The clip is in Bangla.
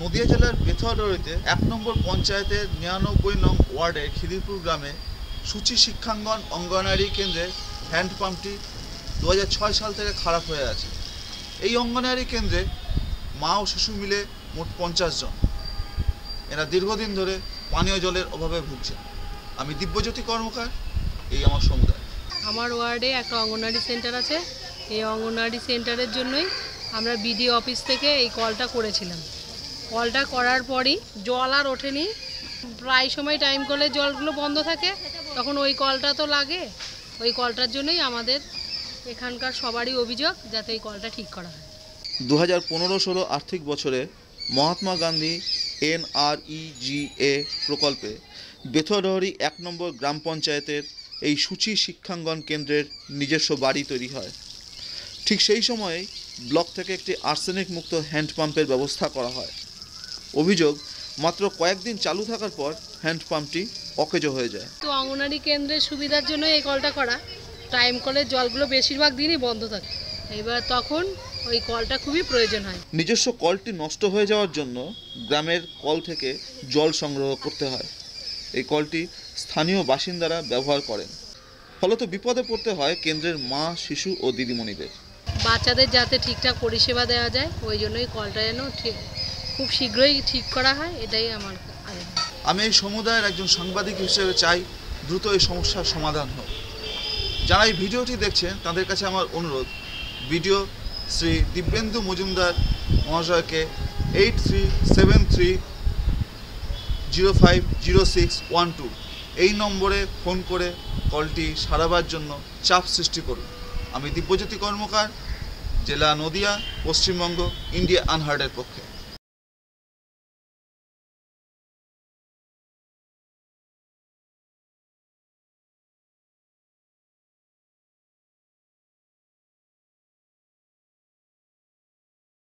নদিয়া জেলার বেথুয়াডোরিতে এক নম্বর পঞ্চায়েতের নিরানব্বই নং ওয়ার্ডের খিদিরপুর গ্রামে সূচি শিক্ষাঙ্গন অঙ্গনারী কেন্দ্রের হ্যান্ড পাম্পটি দুহাজার ছয় সাল থেকে খারাপ হয়ে আছে। এই অঙ্গনারী কেন্দ্রে মা ও শিশু মিলে মোট পঞ্চাশ জন। এরা দীর্ঘদিন ধরে পানীয় জলের অভাবে ভুগছে। আমি দিব্যজ্যোতি কর্মকার, এই আমার সমুদায়। আমার ওয়ার্ডে একটা অঙ্গনওয়াড়ি সেন্টার আছে। এই অঙ্গনওয়াড়ি সেন্টারের জন্যই আমরা বিডি অফিস থেকে এই কলটা করেছিলাম। কলটা করার পরই জল আর ওঠেনি। প্রায় সময় টাইম কলে জলগুলো বন্ধ থাকে, তখন ওই কলটা তো লাগে। ওই কলটার জন্যই আমাদের এখানকার সবারই অভিযোগ যাতে এই কলটা ঠিক করা হয়। দু হাজার পনেরো ষোলো আর্থিক বছরে মহাত্মা গান্ধী এনআরইজিএ প্রকল্পে বেথরহরি এক নম্বর গ্রাম পঞ্চায়েতের এই সূচি শিক্ষাঙ্গন কেন্দ্রের নিজস্ব বাড়ি তৈরি হয়। ঠিক সেই সময়েই ব্লক থেকে একটি আর্সেনিক মুক্ত হ্যান্ড পাম্পের ব্যবস্থা করা হয়। অভিযোগ মাত্র কয়েকদিন চালু থাকার পর হ্যান্ড পাম্পটি অকেজো হয়ে যায়। তো অঙ্গনওয়াড়ি কেন্দ্রের সুবিধার জন্য এই কলটা করা। টাইম কলের জলগুলো বেশিরভাগ দিনই বন্ধ থাকে। এবার তখন ওই কলটা খুবই প্রয়োজন হয়। নিজস্ব কলটি নষ্ট হয়ে যাওয়ার জন্য গ্রামের কল থেকে জল সংগ্রহ করতে হয়। এই কলটি স্থানীয় বাসিন্দারা ব্যবহার করেন। ফলত বিপদে পড়তে হয় কেন্দ্রের মা শিশু ও দিদিমণিদের। বাচ্চাদের যাতে ঠিকঠাক পরিষেবা দেওয়া যায়, ওই জন্যই কলটা যেন খুব শীঘ্রই ঠিক করা হয়, এটাই আমার আমি এই সমুদায়ের একজন সাংবাদিক হিসেবে চাই, দ্রুত এই সমস্যার সমাধান হোক। যারা এই ভিডিওটি দেখছেন, তাদের কাছে আমার অনুরোধ, ভিডিও শ্রী দিব্যেন্দু মজুমদার মহাশয়কে eight three seven three zero five zero six one two এই নম্বরে ফোন করে কলটি সারাবার জন্য চাপ সৃষ্টি করুন। আমি দিব্যজ্যোতি কর্মকার জেলা নদিয়া পশ্চিমবঙ্গ ইন্ডিয়া আনহার্ডের পক্ষে।